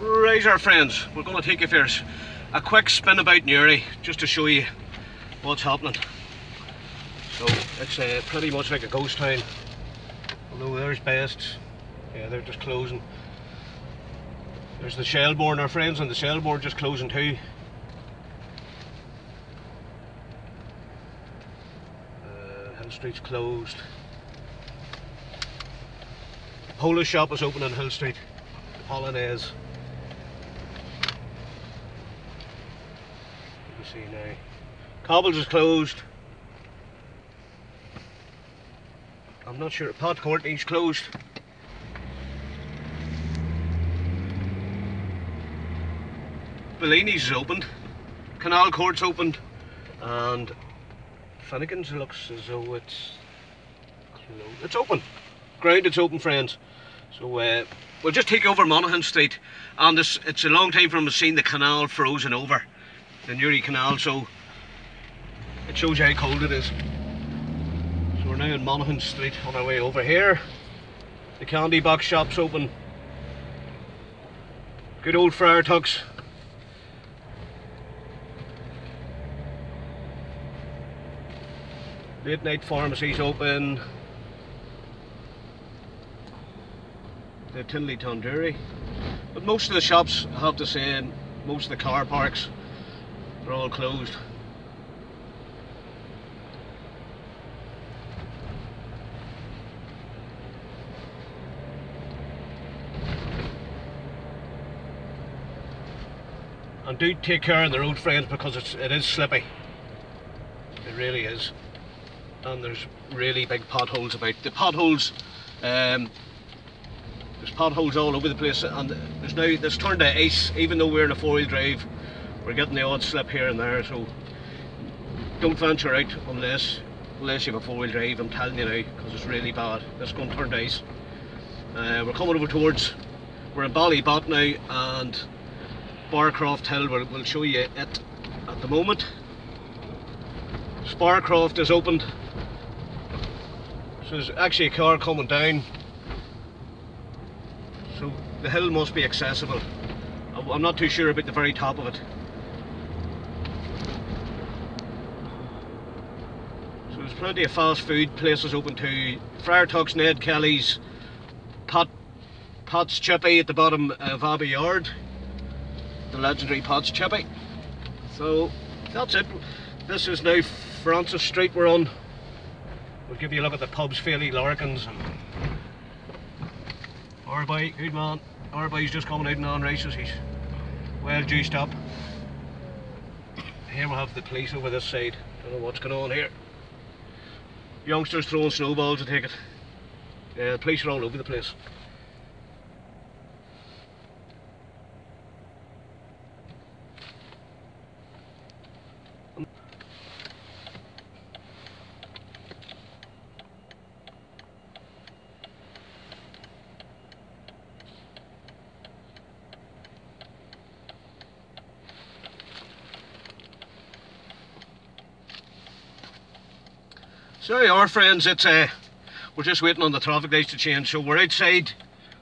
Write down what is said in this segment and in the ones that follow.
Right, our friends, we're going to take you for a quick spin about Newry just to show you what's happening. So it's uh, pretty much like a ghost town. Although there's Best, yeah, they're just closing. There's the Shelbourne, our friends on the Shelbourne just closing too. Uh, Hill Street's closed. The Polish shop is open on Hill Street. The Polonaise. You can see now. Cobbles is closed. I'm not sure. Pot Courtney's closed. Bellini's is opened. Canal Court's opened. And Finnegan's looks as though it's closed. It's open. Ground, it's open, friends. So uh, we'll just take over Monaghan Street. And it's a long time from seeing the canal frozen over. The Newry Canal, so it shows you how cold it is. So we're now in Monaghan Street on our way over here. The candy box shop's open. Good old Friar Tuck's. Late night pharmacies open. The Tinley Tandoori. But most of the shops, I have to say, most of the car parks, they're all closed. and do take care of the road friends because it's, it is slippy. It really is. And there's really big potholes about the potholes um, there's potholes all over the place and there's now this turned to ice even though we're in a four-wheel drive we're getting the odd slip here and there so don't venture out unless unless you have a four-wheel drive I'm telling you now because it's really bad it's going to turn to ice uh, we're coming over towards we're in Ballybot now and Sparcroft Hill will, will show you it at the moment. Sparcroft is opened. So there's actually a car coming down. So the hill must be accessible. I'm not too sure about the very top of it. So there's plenty of fast food places open too. Friar Tuck's, Ned Kelly's, Pot, Pot's Chippy at the bottom of Abbey Yard the legendary Pot's Chippy. So that's it. This is now Francis Street we're on. We'll give you a look at the pubs, Fairly Larkins and Arby, good man. Arby's just coming out and on races, he's well juiced up. Here we'll have the police over this side. Don't know what's going on here. Youngsters throwing snowballs, I take it. Uh, the police are all over the place. So you are friends, it's uh, we're just waiting on the traffic lights to change. So we're outside,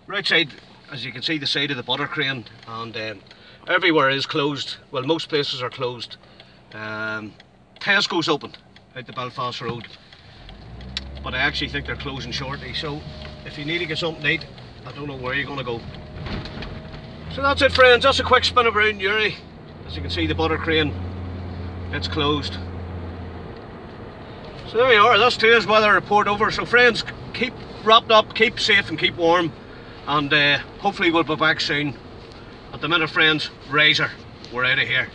we're outside, as you can see, the side of the Buttercrane and um, everywhere is closed. Well, most places are closed. Um, Tesco's open out the Belfast Road, but I actually think they're closing shortly. So if you need to get something to eat, I don't know where you're going to go. So that's it friends, that's a quick spin around Newry. As you can see the Buttercrane, it's closed. So there we are, that's today's weather report over. So friends, keep wrapped up, keep safe and keep warm. And uh, hopefully we'll be back soon. At the minute friends, Riser, we're out of here.